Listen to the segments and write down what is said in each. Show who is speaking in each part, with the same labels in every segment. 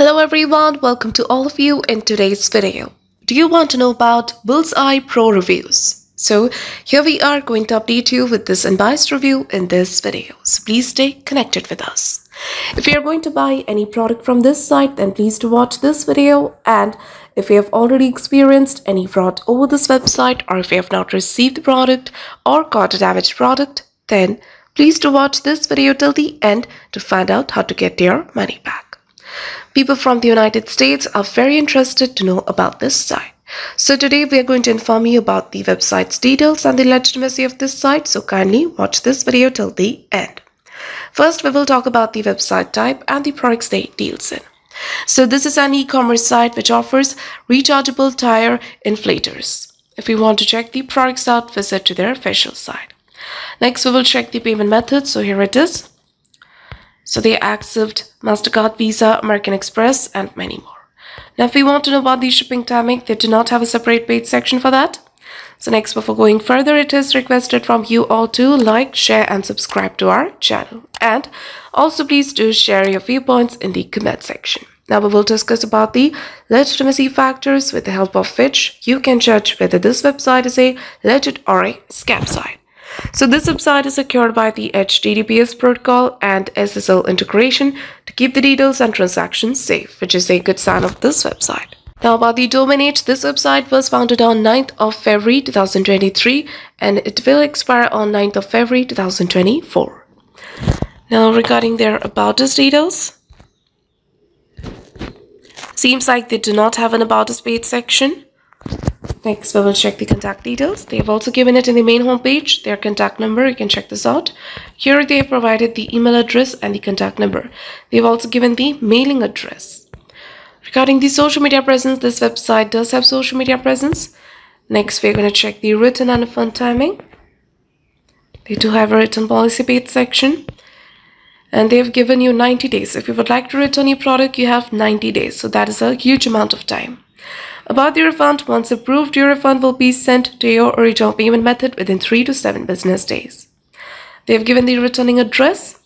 Speaker 1: Hello everyone, welcome to all of you in today's video. Do you want to know about Bullseye Pro reviews? So here we are going to update you with this unbiased review in this video. So please stay connected with us. If you are going to buy any product from this site, then please do watch this video. And if you have already experienced any fraud over this website, or if you have not received the product or got a damaged product, then please do watch this video till the end to find out how to get your money back. People from the United States are very interested to know about this site. So today we are going to inform you about the website's details and the legitimacy of this site, so kindly watch this video till the end. First, we will talk about the website type and the products they deals in. So this is an e-commerce site which offers rechargeable tire inflators. If you want to check the products out, visit to their official site. Next, we will check the payment method. So here it is. So they accept MasterCard, Visa, American Express, and many more. Now, if we want to know about the shipping timing, they do not have a separate page section for that. So next, before going further, it is requested from you all to like, share, and subscribe to our channel. And also, please do share your viewpoints in the comment section. Now, we will discuss about the legitimacy factors with the help of which you can judge whether this website is a legit or a scam site. So this website is secured by the HTTPS protocol and SSL integration to keep the details and transactions safe, which is a good sign of this website. Now about the domain age, this website was founded on 9th of February 2023 and it will expire on 9th of February 2024. Now regarding their about us details, seems like they do not have an about us page section. Next, we will check the contact details. They have also given it in the main homepage, their contact number. You can check this out. Here they have provided the email address and the contact number. They've also given the mailing address. Regarding the social media presence, this website does have social media presence. Next, we're going to check the written and refund timing. They do have a written policy page section. And they've given you 90 days. If you would like to return your product, you have 90 days. So that is a huge amount of time. About the refund, once approved, your refund will be sent to your original payment method within 3 to 7 business days. They have given the returning address.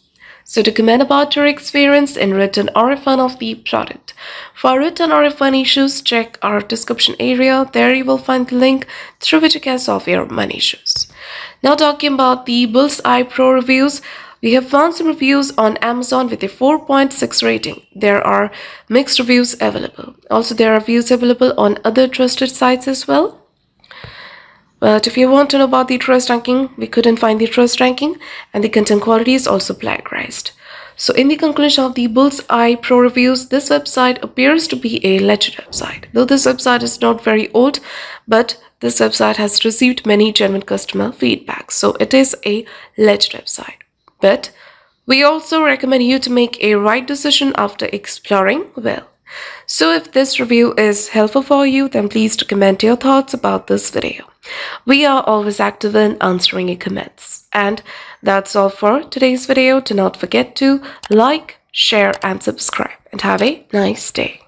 Speaker 1: So to comment about your experience in return or refund of the product. For return or refund issues, check our description area. There you will find the link through which you can solve your money issues. Now talking about the Bullseye Pro reviews, we have found some reviews on Amazon with a 4.6 rating. There are mixed reviews available. Also, there are reviews available on other trusted sites as well. But if you want to know about the trust ranking, we couldn't find the trust ranking and the content quality is also plagiarized. So in the conclusion of the Bullseye Pro reviews, this website appears to be a legit website. Though this website is not very old, but this website has received many genuine customer feedback. So it is a legit website. But we also recommend you to make a right decision after exploring well. So if this review is helpful for you, then please to comment your thoughts about this video. We are always active in answering your comments. And that's all for today's video. Do not forget to like, share and subscribe and have a nice day.